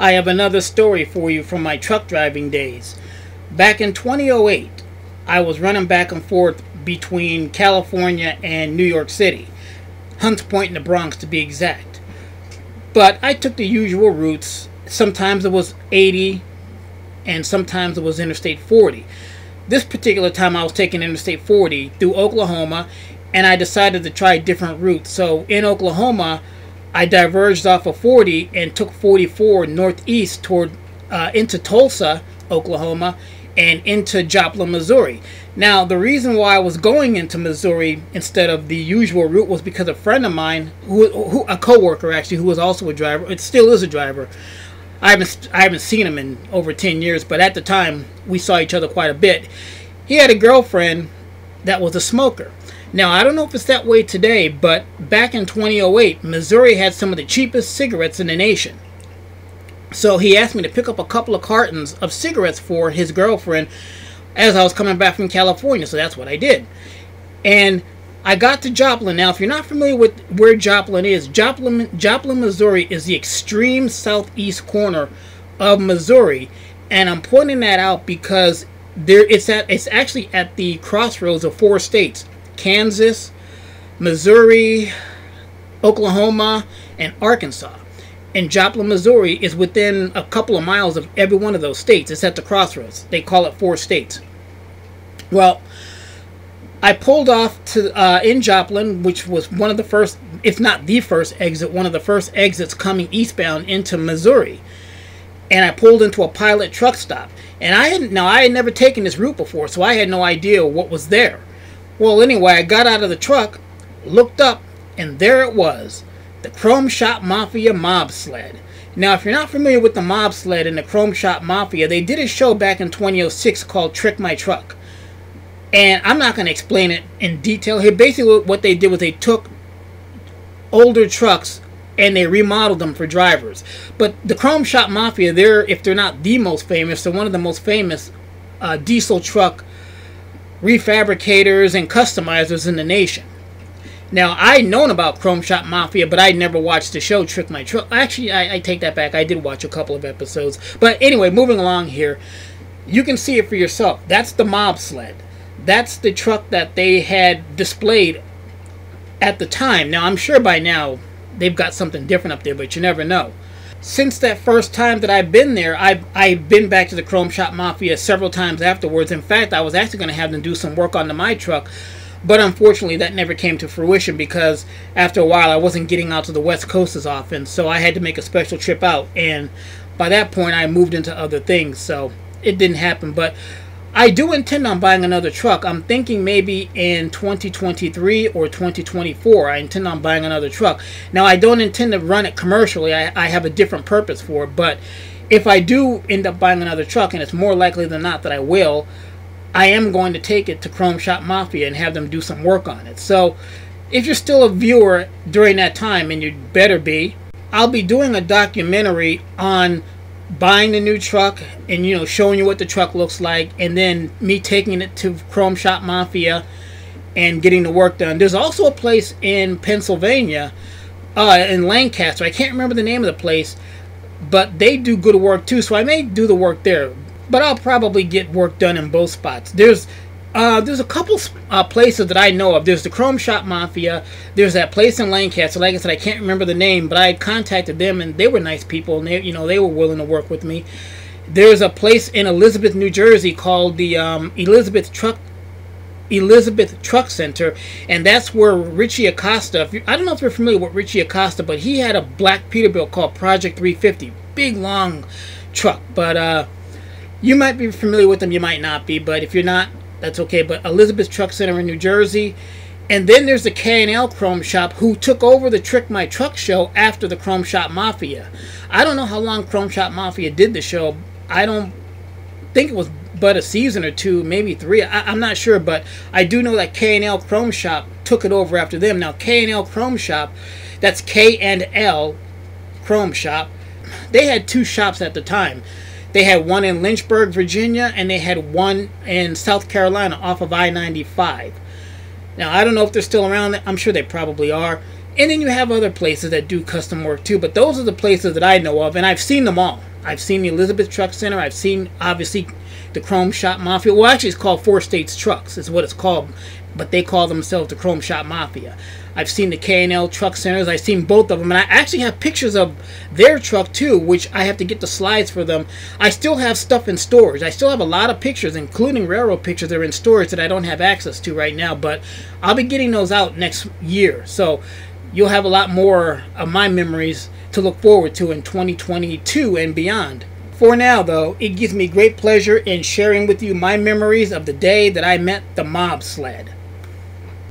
I have another story for you from my truck driving days. Back in 2008, I was running back and forth between California and New York City, Hunts Point in the Bronx to be exact. But I took the usual routes. Sometimes it was 80, and sometimes it was Interstate 40. This particular time I was taking Interstate 40 through Oklahoma, and I decided to try different routes. So in Oklahoma, I diverged off of 40 and took 44 northeast toward uh, into Tulsa, Oklahoma, and into Joplin, Missouri. Now, the reason why I was going into Missouri instead of the usual route was because a friend of mine, who, who a coworker actually, who was also a driver, it still is a driver. I haven't I haven't seen him in over 10 years, but at the time we saw each other quite a bit. He had a girlfriend that was a smoker. Now, I don't know if it's that way today, but back in 2008, Missouri had some of the cheapest cigarettes in the nation. So he asked me to pick up a couple of cartons of cigarettes for his girlfriend as I was coming back from California. So that's what I did. And I got to Joplin. Now, if you're not familiar with where Joplin is, Joplin, Joplin, Missouri is the extreme southeast corner of Missouri. And I'm pointing that out because there it's at it's actually at the crossroads of four states. Kansas, Missouri, Oklahoma, and Arkansas. And Joplin, Missouri is within a couple of miles of every one of those states. It's at the crossroads. They call it four states. Well, I pulled off to uh, in Joplin, which was one of the first, if not the first exit, one of the first exits coming eastbound into Missouri. And I pulled into a pilot truck stop. And I had now I had never taken this route before, so I had no idea what was there. Well, anyway, I got out of the truck, looked up, and there it was the Chrome Shop Mafia Mob Sled. Now, if you're not familiar with the Mob Sled and the Chrome Shop Mafia, they did a show back in 2006 called Trick My Truck. And I'm not going to explain it in detail here. Basically, what they did was they took older trucks and they remodeled them for drivers. But the Chrome Shop Mafia, they're, if they're not the most famous, they're one of the most famous uh, diesel truck refabricators and customizers in the nation. Now, I'd known about Chrome Shop Mafia, but I'd never watched the show Trick My Truck. Actually, I, I, take that back. I did watch a couple of episodes. But anyway, moving along here, you can see it for yourself. That's the mob sled. That's the truck that they had displayed at the time. Now, I'm sure by now they've got something different up there, but you never know since that first time that I've been there, I've, I've been back to the Chrome Shop Mafia several times afterwards. In fact, I was actually going to have them do some work on the my truck, but unfortunately, that never came to fruition because after a while, I wasn't getting out to the West Coast as often, so I had to make a special trip out. And by that point, I moved into other things, so it didn't happen. But I do intend on buying another truck. I'm thinking maybe in 2023 or 2024. I intend on buying another truck. Now, I don't intend to run it commercially. I, I have a different purpose for it. But if I do end up buying another truck, and it's more likely than not that I will, I am going to take it to Chrome Shop Mafia and have them do some work on it. So, if you're still a viewer during that time, and you better be, I'll be doing a documentary on buying the new truck and you know showing you what the truck looks like and then me taking it to chrome shop mafia and getting the work done. There's also a place in pennsylvania uh, in lancaster. I can't remember the name of the place but they do good work too so i may do the work there. But i'll probably get work done in both spots. There's uh, there's a couple uh, places that I know of. There's the Chrome Shop Mafia. There's that place in Lancaster. Like I said, I can't remember the name, but I contacted them and they were nice people, and they, you know, they were willing to work with me. There's a place in Elizabeth, New Jersey called the um, Elizabeth Truck Elizabeth Truck Center, and that's where Richie Acosta. You, I don't know if you're familiar with Richie Acosta, but he had a black Peterbilt called Project 350, big long truck. But uh, you might be familiar with them, you might not be. But if you're not, that's okay. But Elizabeth Truck Center in New Jersey. And then there's the K&L Chrome Shop who took over the Trick My Truck show after the Chrome Shop Mafia. I don't know how long Chrome Shop Mafia did the show. I don't think it was but a season or two, maybe three. I, am not sure, but I do know that K&L Chrome Shop took it over after them. Now K&L Chrome Shop, that's K and L Chrome Shop. They had two shops at the time. They had one in Lynchburg, Virginia, and they had one in South Carolina off of I 95. Now, I don't know if they're still around. I'm sure they probably are. And then you have other places that do custom work too, but those are the places that I know of, and I've seen them all. I've seen the Elizabeth Truck Center. I've seen obviously the Chrome Shop Mafia. Well, actually, it's called Four States Trucks. Is what it's called, but they call themselves the Chrome Shop Mafia. I've seen the K&L Truck Centers. I've seen both of them, and I actually have pictures of their truck too, which I have to get the slides for them. I still have stuff in storage. I still have a lot of pictures, including railroad pictures, that are in storage that I don't have access to right now. But I'll be getting those out next year, so you'll have a lot more of my memories to look forward to in 2022 and beyond. For now, though, it gives me great pleasure in sharing with you my memories of the day that I met the mob sled.